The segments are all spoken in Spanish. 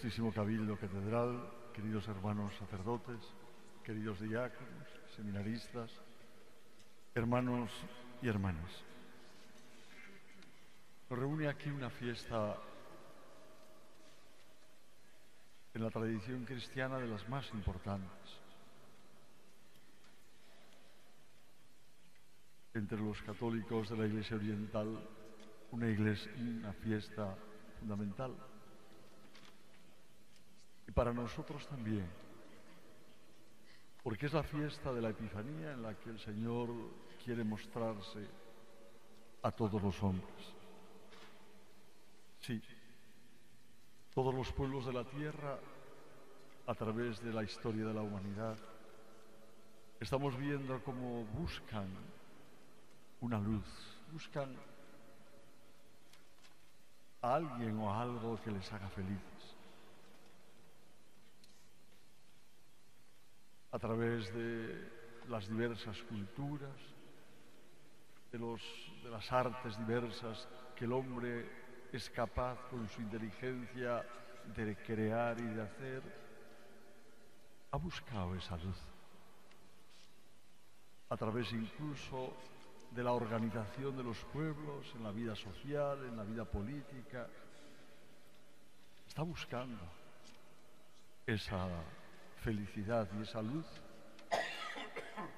ilustrísimo Cabildo Catedral, queridos hermanos sacerdotes, queridos diáconos, seminaristas, hermanos y hermanas. Nos reúne aquí una fiesta en la tradición cristiana de las más importantes. Entre los católicos de la Iglesia Oriental, una, iglesia, una fiesta fundamental. Y para nosotros también, porque es la fiesta de la Epifanía en la que el Señor quiere mostrarse a todos los hombres. Sí, todos los pueblos de la tierra, a través de la historia de la humanidad, estamos viendo cómo buscan una luz, buscan a alguien o a algo que les haga felices. A través de las diversas culturas, de, las artes diversas que el hombre es capaz con su inteligencia de crear y de hacer, ha buscado esa luz. A través incluso de la organización de los pueblos en la vida social, en la vida política. Está buscando esa felicidad y esa luz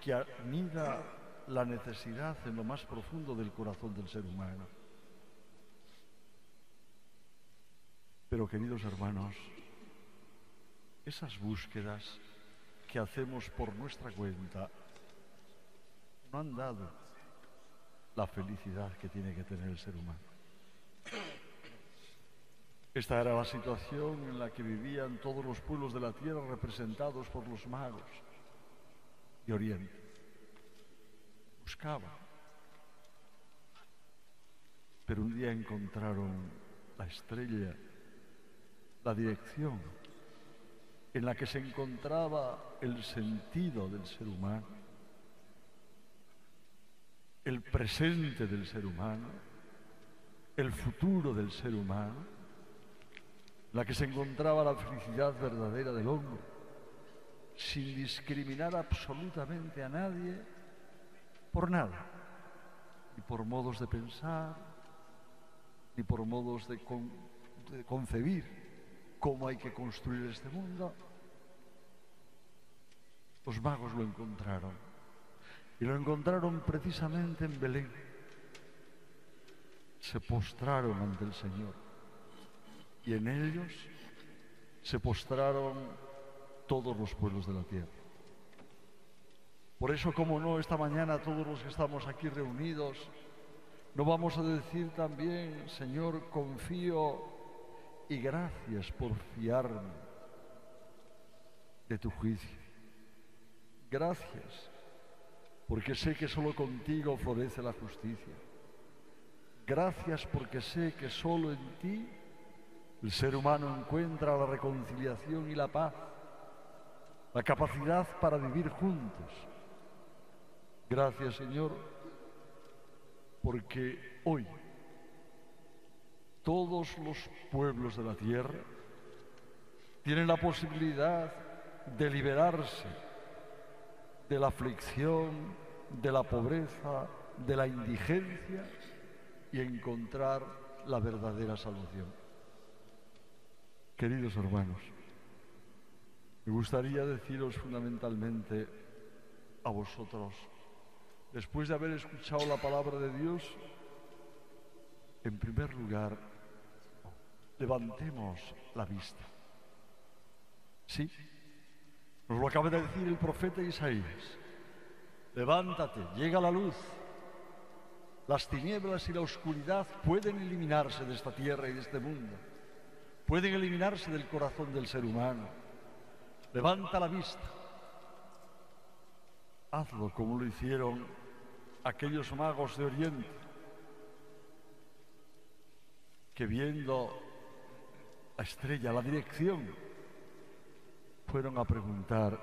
que anida la necesidad en lo más profundo del corazón del ser humano. Pero queridos hermanos, esas búsquedas que hacemos por nuestra cuenta no han dado la felicidad que tiene que tener el ser humano. Esta era la situación en la que vivían todos los pueblos de la tierra representados por los magos de Oriente. Buscaban, pero un día encontraron la estrella, la dirección en la que se encontraba el sentido del ser humano el presente del ser humano, el futuro del ser humano, la que se encontraba la felicidad verdadera del hombre, sin discriminar absolutamente a nadie por nada, ni por modos de pensar, ni por modos de, de concebir cómo hay que construir este mundo. Los magos lo encontraron y lo encontraron precisamente en Belén. Se postraron ante el Señor. Y en ellos se postraron todos los pueblos de la tierra. Por eso, como no, esta mañana todos los que estamos aquí reunidos, no vamos a decir también, Señor, confío y gracias por fiarme de tu juicio. Gracias porque sé que solo contigo florece la justicia. Gracias porque sé que solo en ti el ser humano encuentra la reconciliación y la paz, la capacidad para vivir juntos. Gracias Señor, porque hoy todos los pueblos de la tierra tienen la posibilidad de liberarse de la aflicción, de la pobreza, de la indigencia y encontrar la verdadera salvación. Queridos hermanos, me gustaría deciros fundamentalmente a vosotros, después de haber escuchado la palabra de Dios, en primer lugar, levantemos la vista. Sí, nos lo acaba de decir el profeta Isaías levántate, llega la luz. Las tinieblas y la oscuridad pueden eliminarse de esta tierra y de este mundo. Pueden eliminarse del corazón del ser humano. Levanta la vista. Hazlo como lo hicieron aquellos magos de Oriente, que viendo la estrella, la dirección, fueron a preguntar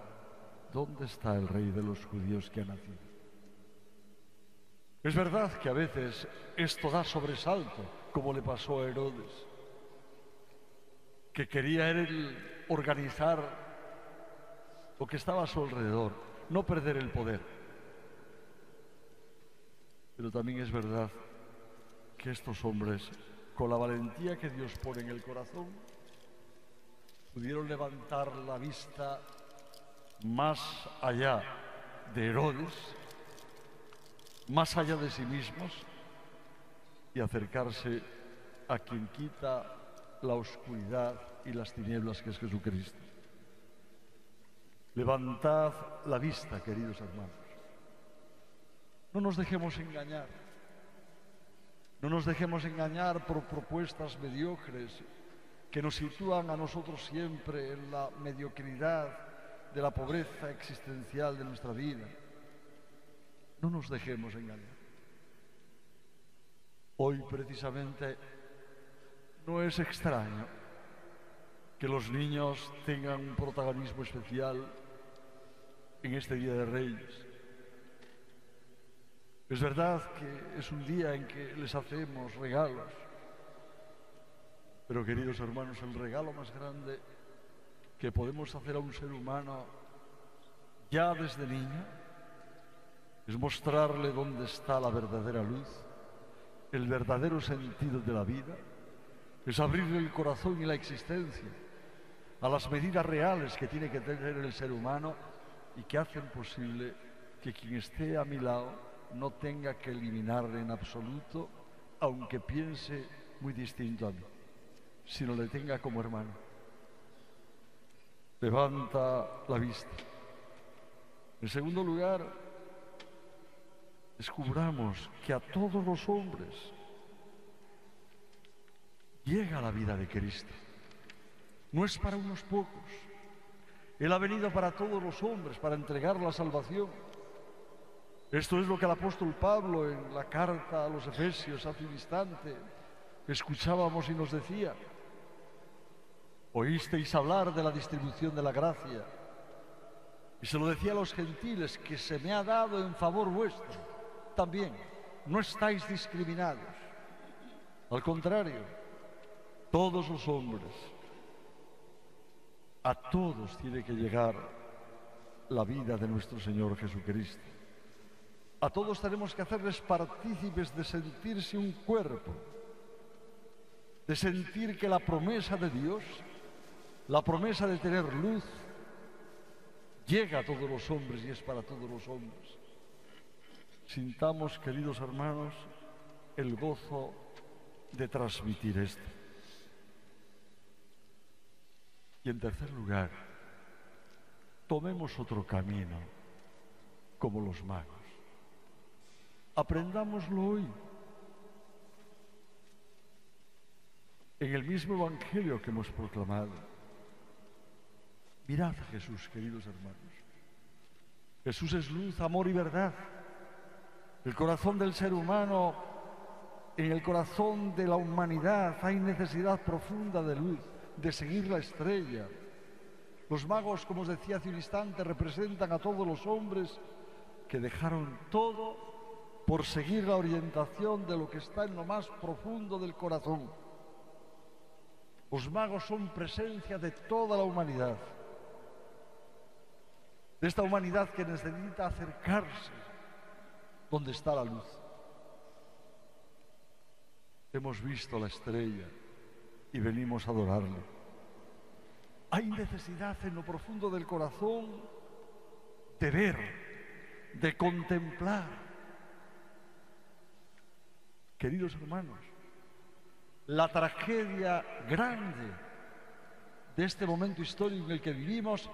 ¿dónde está el rey de los judíos que ha nacido? Es verdad que a veces esto da sobresalto, como le pasó a Herodes, que quería él organizar lo que estaba a su alrededor, no perder el poder. Pero también es verdad que estos hombres, con la valentía que Dios pone en el corazón, pudieron levantar la vista más allá de Herodes, más allá de sí mismos y acercarse a quien quita la oscuridad y las tinieblas que es Jesucristo. Levantad la vista, queridos hermanos. No nos dejemos engañar. No nos dejemos engañar por propuestas mediocres que nos sitúan a nosotros siempre en la mediocridad de la pobreza existencial de nuestra vida. No nos dejemos engañar. Hoy precisamente no es extraño que los niños tengan un protagonismo especial en este Día de Reyes. Es verdad que es un día en que les hacemos regalos, pero queridos hermanos, el regalo más grande que podemos hacer a un ser humano ya desde niño es mostrarle dónde está la verdadera luz, el verdadero sentido de la vida, es abrirle el corazón y la existencia a las medidas reales que tiene que tener el ser humano y que hacen posible que quien esté a mi lado no tenga que eliminarle en absoluto, aunque piense muy distinto a mí, sino le tenga como hermano. Levanta la vista. En segundo lugar, descubramos que a todos los hombres llega la vida de Cristo. No es para unos pocos. Él ha venido para todos los hombres, para entregar la salvación. Esto es lo que el apóstol Pablo en la carta a los Efesios hace un instante escuchábamos y nos decía, oísteis hablar de la distribución de la gracia. Y se lo decía a los gentiles, que se me ha dado en favor vuestro. También, no estáis discriminados. Al contrario, todos los hombres, a todos tiene que llegar la vida de nuestro Señor Jesucristo. A todos tenemos que hacerles partícipes de sentirse un cuerpo, de sentir que la promesa de Dios, la promesa de tener luz, llega a todos los hombres y es para todos los hombres. Sintamos, queridos hermanos, el gozo de transmitir esto. Y en tercer lugar, tomemos otro camino como los magos. Aprendámoslo hoy. En el mismo Evangelio que hemos proclamado. Mirad a Jesús, queridos hermanos. Jesús es luz, amor y verdad. El corazón del ser humano, en el corazón de la humanidad hay necesidad profunda de luz, de seguir la estrella. Los magos, como os decía hace un instante, representan a todos los hombres que dejaron todo por seguir la orientación de lo que está en lo más profundo del corazón. Los magos son presencia de toda la humanidad, de esta humanidad que necesita acercarse donde está la luz. Hemos visto la estrella y venimos a adorarle. Hay necesidad en lo profundo del corazón de ver, de contemplar Queridos hermanos, la tragedia grande de este momento histórico en el que vivimos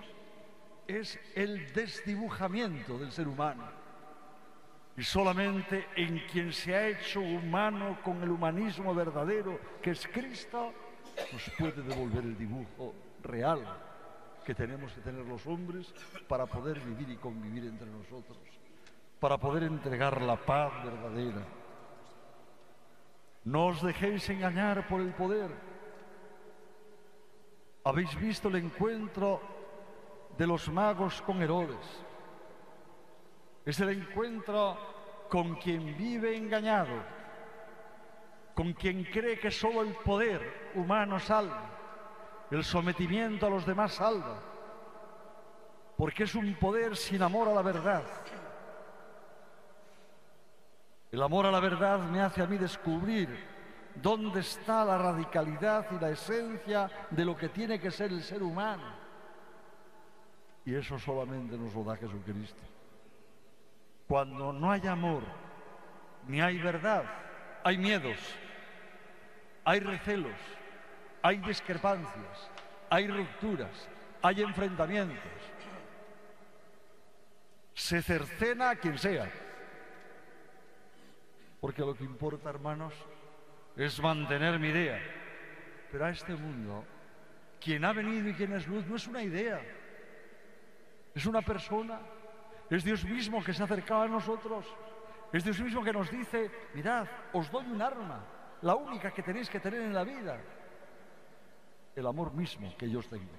es el desdibujamiento del ser humano. Y solamente en quien se ha hecho humano con el humanismo verdadero, que es Cristo, nos puede devolver el dibujo real que tenemos que tener los hombres para poder vivir y convivir entre nosotros, para poder entregar la paz verdadera no os dejéis engañar por el poder. Habéis visto el encuentro de los magos con Herodes. Es el encuentro con quien vive engañado, con quien cree que solo el poder humano salva, El sometimiento a los demás salva, porque es un poder sin amor a la verdad. El amor a la verdad me hace a mí descubrir dónde está la radicalidad y la esencia de lo que tiene que ser el ser humano. Y eso solamente nos lo da Jesucristo. Cuando no hay amor, ni hay verdad, hay miedos, hay recelos, hay discrepancias, hay rupturas, hay enfrentamientos. Se cercena a quien sea. Porque lo que importa, hermanos, es mantener mi idea. Pero a este mundo, quien ha venido y quien es luz no es una idea, es una persona, es Dios mismo que se ha acercado a nosotros, es Dios mismo que nos dice, mirad, os doy un arma, la única que tenéis que tener en la vida, el amor mismo que yo os tengo.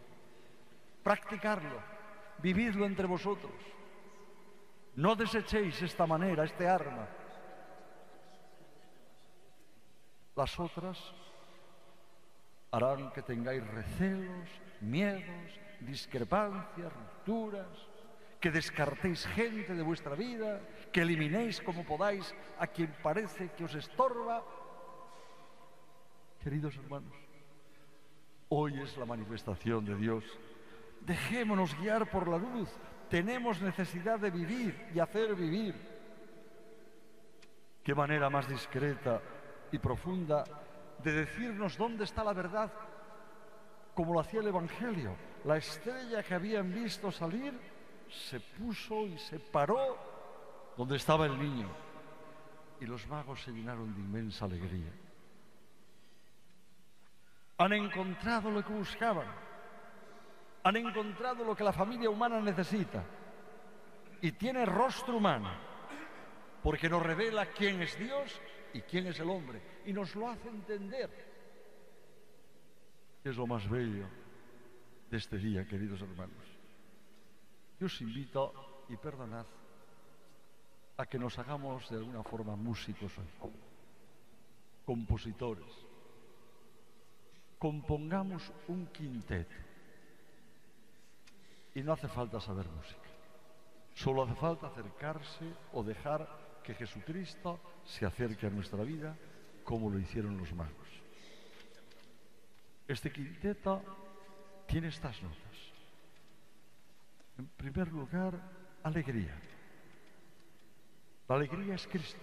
Practicarlo, vividlo entre vosotros. No desechéis esta manera, este arma. Las otras harán que tengáis recelos, miedos, discrepancias, rupturas, que descartéis gente de vuestra vida, que eliminéis como podáis a quien parece que os estorba. Queridos hermanos, hoy es la manifestación de Dios. Dejémonos guiar por la luz. Tenemos necesidad de vivir y hacer vivir. Qué manera más discreta y profunda de decirnos dónde está la verdad, como lo hacía el Evangelio. La estrella que habían visto salir se puso y se paró donde estaba el niño. Y los magos se llenaron de inmensa alegría. Han encontrado lo que buscaban. Han encontrado lo que la familia humana necesita. Y tiene rostro humano, porque nos revela quién es Dios y quién es el hombre, y nos lo hace entender. Es lo más bello de este día, queridos hermanos. Yo os invito, y perdonad, a que nos hagamos de alguna forma músicos hoy, compositores. Compongamos un quinteto. Y no hace falta saber música. Solo hace falta acercarse o dejar que Jesucristo se acerque a nuestra vida como lo hicieron los magos. Este quinteto tiene estas notas. En primer lugar, alegría. La alegría es Cristo.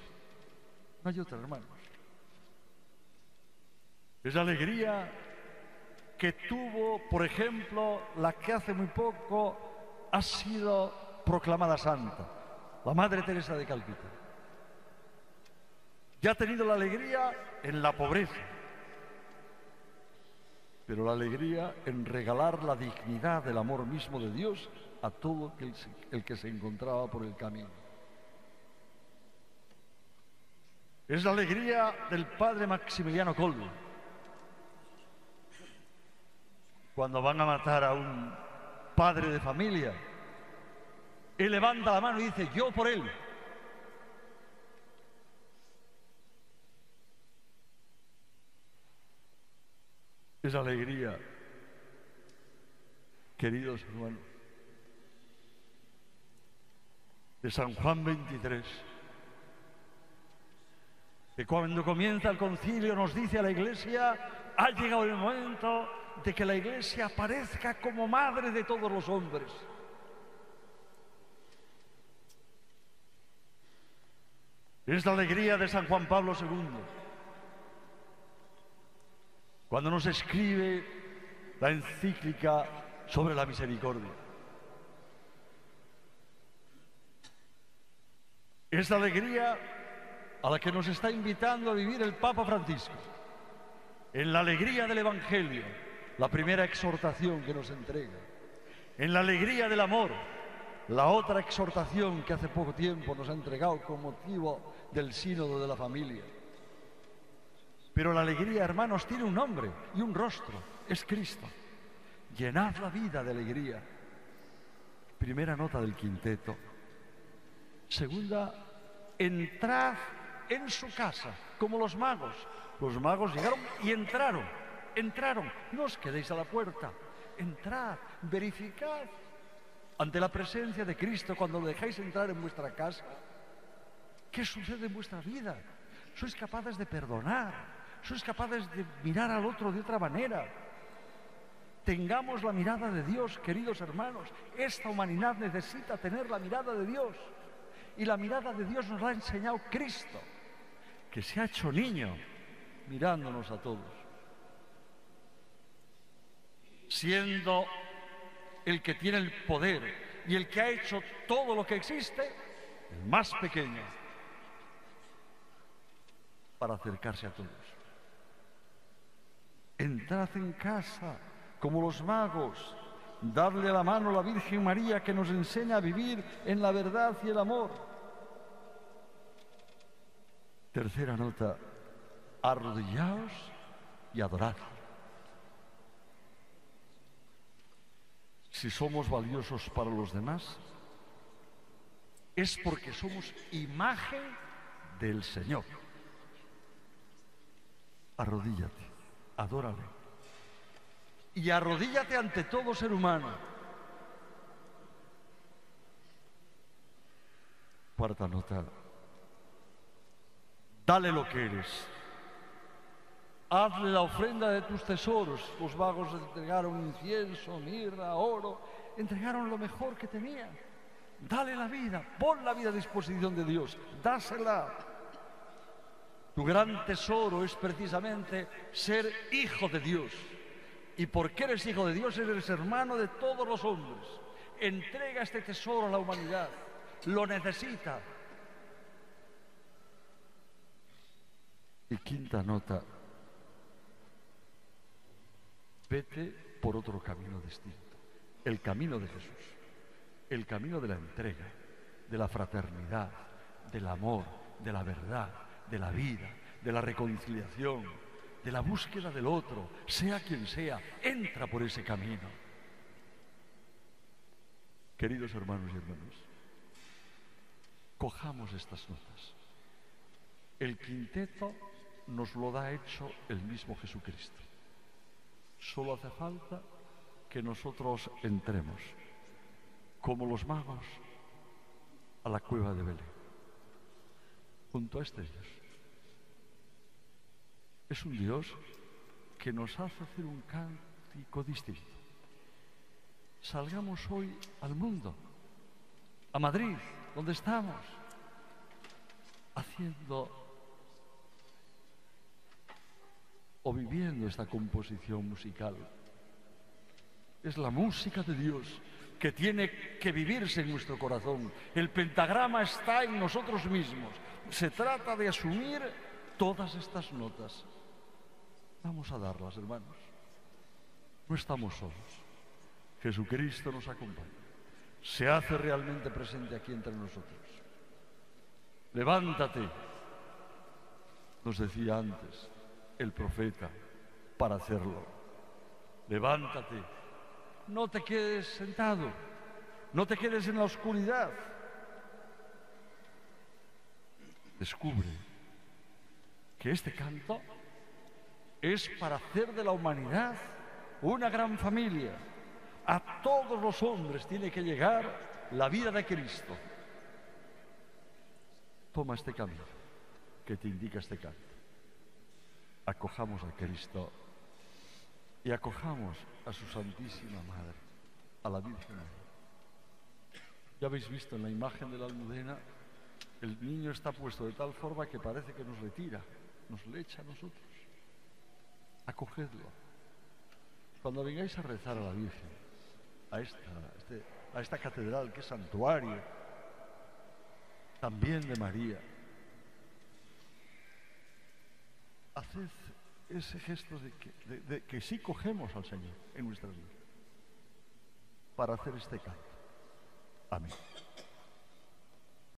No hay otra, hermanos. Es alegría que tuvo, por ejemplo, la que hace muy poco ha sido proclamada santa, la Madre Teresa de Calcuta ya ha tenido la alegría en la pobreza, pero la alegría en regalar la dignidad del amor mismo de Dios a todo el que se encontraba por el camino. Es la alegría del padre Maximiliano Colby. Cuando van a matar a un padre de familia, él levanta la mano y dice, yo por él. es alegría, queridos hermanos, de San Juan 23, que cuando comienza el concilio nos dice a la iglesia, ha llegado el momento de que la iglesia aparezca como madre de todos los hombres. Es la alegría de San Juan Pablo II cuando nos escribe la encíclica sobre la misericordia. Es la alegría a la que nos está invitando a vivir el Papa Francisco, en la alegría del Evangelio, la primera exhortación que nos entrega, en la alegría del amor, la otra exhortación que hace poco tiempo nos ha entregado con motivo del sínodo de la familia. Pero la alegría, hermanos, tiene un nombre y un rostro. Es Cristo. Llenad la vida de alegría. Primera nota del quinteto. Segunda, entrad en su casa, como los magos. Los magos llegaron y entraron. Entraron. No os quedéis a la puerta. Entrad, verificad. Ante la presencia de Cristo, cuando lo dejáis entrar en vuestra casa, ¿qué sucede en vuestra vida? Sois capaces de perdonar, sois capaces de mirar al otro de otra manera. Tengamos la mirada de Dios, queridos hermanos. Esta humanidad necesita tener la mirada de Dios. Y la mirada de Dios nos la ha enseñado Cristo, que se ha hecho niño mirándonos a todos. Siendo el que tiene el poder y el que ha hecho todo lo que existe, el más pequeño, para acercarse a todos. Entrad en casa como los magos, darle la mano a la Virgen María que nos enseña a vivir en la verdad y el amor. Tercera nota, arrodillaos y adorad. Si somos valiosos para los demás, es porque somos imagen del Señor. Arrodíllate, adórale. Y arrodíllate ante todo ser humano. Cuarta nota. Dale lo que eres. Hazle la ofrenda de tus tesoros. Los vagos entregaron incienso, mirra, oro. Entregaron lo mejor que tenían. Dale la vida. Pon la vida a disposición de Dios. Dásela. Tu gran tesoro es precisamente ser hijo de Dios. Y porque eres hijo de Dios, eres hermano de todos los hombres. Entrega este tesoro a la humanidad. Lo necesita. Y quinta nota, vete por otro camino distinto, el camino de Jesús, el camino de la entrega, de la fraternidad, del amor, de la verdad, de la vida, de la reconciliación, de la búsqueda del otro, sea quien sea, entra por ese camino. Queridos hermanos y hermanas, cojamos estas notas. El quinteto nos lo da hecho el mismo Jesucristo. Solo hace falta que nosotros entremos, como los magos, a la cueva de Belén, junto a este Dios. Es un Dios que nos hace hacer un cántico distinto. Salgamos hoy al mundo, a Madrid, donde estamos, haciendo o viviendo esta composición musical. Es la música de Dios que tiene que vivirse en nuestro corazón. El pentagrama está en nosotros mismos. Se trata de asumir todas estas notas. Vamos a darlas, hermanos. No estamos solos. Jesucristo nos acompaña. Se hace realmente presente aquí entre nosotros. Levántate, nos decía antes el profeta para hacerlo. Levántate, no te quedes sentado, no te quedes en la oscuridad. Descubre que este canto es para hacer de la humanidad una gran familia. A todos los hombres tiene que llegar la vida de Cristo. Toma este camino que te indica este canto acojamos a Cristo y acojamos a su Santísima Madre, a la Virgen. Ya habéis visto en la imagen de la almudena, el niño está puesto de tal forma que parece que nos retira, nos le echa a nosotros. Acogedlo. Cuando vengáis a rezar a la Virgen, a esta, a este, a esta catedral que es santuario, también de María, haced ese gesto de que, sí cogemos al Señor en nuestras vidas para hacer este canto. Amén.